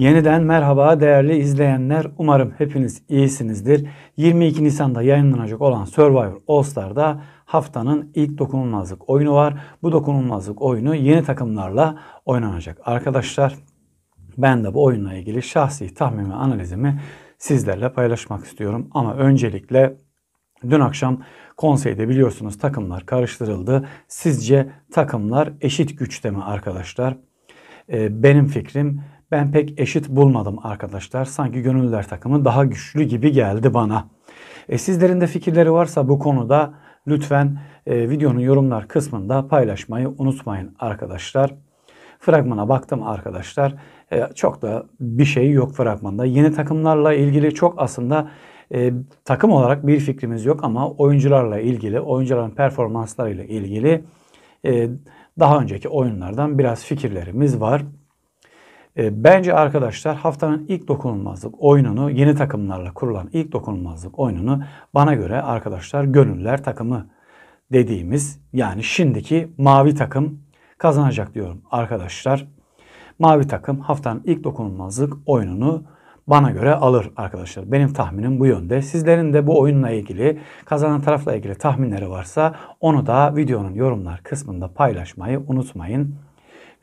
Yeniden merhaba değerli izleyenler. Umarım hepiniz iyisinizdir. 22 Nisan'da yayınlanacak olan Survivor All Star'da haftanın ilk dokunulmazlık oyunu var. Bu dokunulmazlık oyunu yeni takımlarla oynanacak arkadaşlar. Ben de bu oyunla ilgili şahsi tahmin ve analizimi sizlerle paylaşmak istiyorum. Ama öncelikle dün akşam konseyde biliyorsunuz takımlar karıştırıldı. Sizce takımlar eşit güçte mi arkadaşlar? Ee, benim fikrim ben pek eşit bulmadım arkadaşlar. Sanki gönüllüler takımı daha güçlü gibi geldi bana. E, sizlerin de fikirleri varsa bu konuda lütfen e, videonun yorumlar kısmında paylaşmayı unutmayın arkadaşlar. Fragmana baktım arkadaşlar. E, çok da bir şey yok fragmanda. Yeni takımlarla ilgili çok aslında e, takım olarak bir fikrimiz yok ama oyuncularla ilgili, oyuncuların performanslarıyla ilgili e, daha önceki oyunlardan biraz fikirlerimiz var. E, bence arkadaşlar haftanın ilk dokunulmazlık oyununu yeni takımlarla kurulan ilk dokunulmazlık oyununu bana göre arkadaşlar gönüller takımı dediğimiz yani şimdiki mavi takım kazanacak diyorum arkadaşlar. Mavi takım haftanın ilk dokunulmazlık oyununu bana göre alır arkadaşlar. Benim tahminim bu yönde. Sizlerin de bu oyunla ilgili, kazanan tarafla ilgili tahminleri varsa onu da videonun yorumlar kısmında paylaşmayı unutmayın.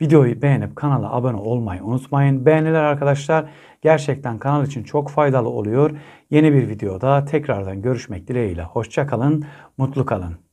Videoyu beğenip kanala abone olmayı unutmayın. Beğeniler arkadaşlar gerçekten kanal için çok faydalı oluyor. Yeni bir videoda tekrardan görüşmek dileğiyle. Hoşça kalın, mutlu kalın.